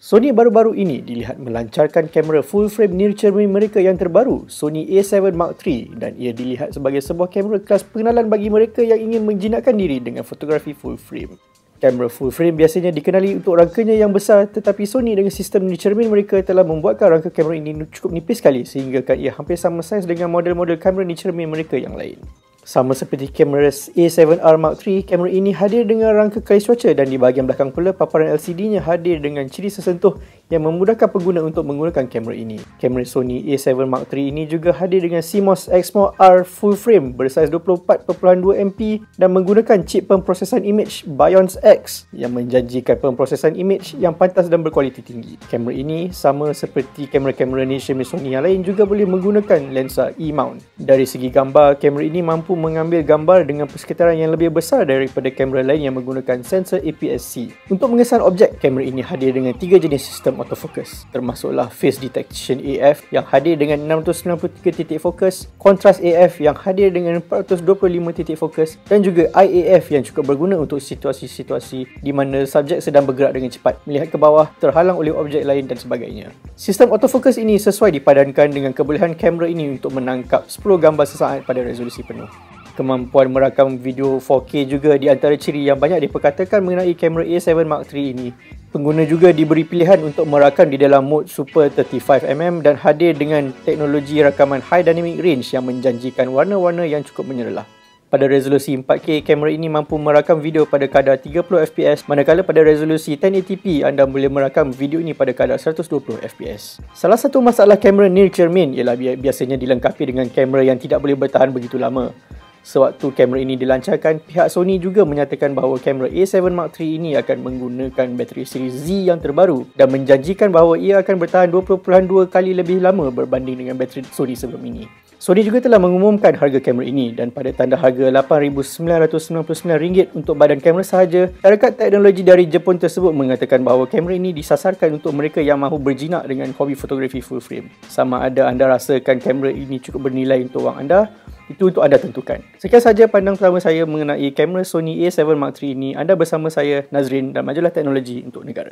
Sony baru-baru ini dilihat melancarkan kamera full frame near cermin mereka yang terbaru, Sony A7 Mark III dan ia dilihat sebagai sebuah kamera kelas pengenalan bagi mereka yang ingin menjinakkan diri dengan fotografi full frame. Kamera full frame biasanya dikenali untuk rangkanya yang besar tetapi Sony dengan sistem near cermin mereka telah membuatkan rangka kamera ini cukup nipis sekali sehingga ia hampir sama saiz dengan model-model kamera near cermin mereka yang lain. Sama seperti kamera A7R Mark III, kamera ini hadir dengan rangka kayu cuaca dan di bahagian belakang pula paparan LCD-nya hadir dengan ciri sesentuh yang memudahkan pengguna untuk menggunakan kamera ini. Kamera Sony A7 Mark III ini juga hadir dengan CMOS Exmor R full frame bersaiz 24.2MP dan menggunakan chip pemprosesan image Bionz X yang menjanjikan pemprosesan image yang pantas dan berkualiti tinggi. Kamera ini sama seperti kamera-kamera niche Sony yang lain juga boleh menggunakan lensa E-mount. Dari segi gambar, kamera ini mampu mengambil gambar dengan persekitaran yang lebih besar daripada kamera lain yang menggunakan sensor APS-C. Untuk mengesan objek, kamera ini hadir dengan tiga jenis sistem autofocus termasuklah face detection AF yang hadir dengan 693 titik fokus, contrast AF yang hadir dengan 425 titik fokus dan juga IAF yang cukup berguna untuk situasi-situasi di mana subjek sedang bergerak dengan cepat, melihat ke bawah, terhalang oleh objek lain dan sebagainya. Sistem autofocus ini sesuai dipadankan dengan kebolehan kamera ini untuk menangkap 10 gambar sesaat pada resolusi penuh kemampuan merakam video 4K juga di antara ciri yang banyak diperkatakan mengenai kamera A7 Mark III ini. Pengguna juga diberi pilihan untuk merakam di dalam mode Super 35mm dan hadir dengan teknologi rakaman High Dynamic Range yang menjanjikan warna-warna yang cukup menyerlah. Pada resolusi 4K, kamera ini mampu merakam video pada kadar 30fps manakala pada resolusi 1080p anda boleh merakam video ini pada kadar 120fps. Salah satu masalah kamera near cermin ialah biasanya dilengkapi dengan kamera yang tidak boleh bertahan begitu lama. Sewaktu kamera ini dilancarkan, pihak Sony juga menyatakan bahawa kamera A7 Mark III ini akan menggunakan bateri seri Z yang terbaru dan menjanjikan bahawa ia akan bertahan 20.2 kali lebih lama berbanding dengan bateri Sony sebelum ini. Sony juga telah mengumumkan harga kamera ini dan pada tanda harga RM8,999 untuk badan kamera sahaja, syarikat teknologi dari Jepun tersebut mengatakan bahawa kamera ini disasarkan untuk mereka yang mahu berjinak dengan hobi fotografi full frame. Sama ada anda rasakan kamera ini cukup bernilai untuk wang anda itu untuk anda tentukan. Sekian saja pandang pertama saya mengenai kamera Sony A7 Mark III ini. Anda bersama saya Nazrin dan majalah teknologi untuk negara.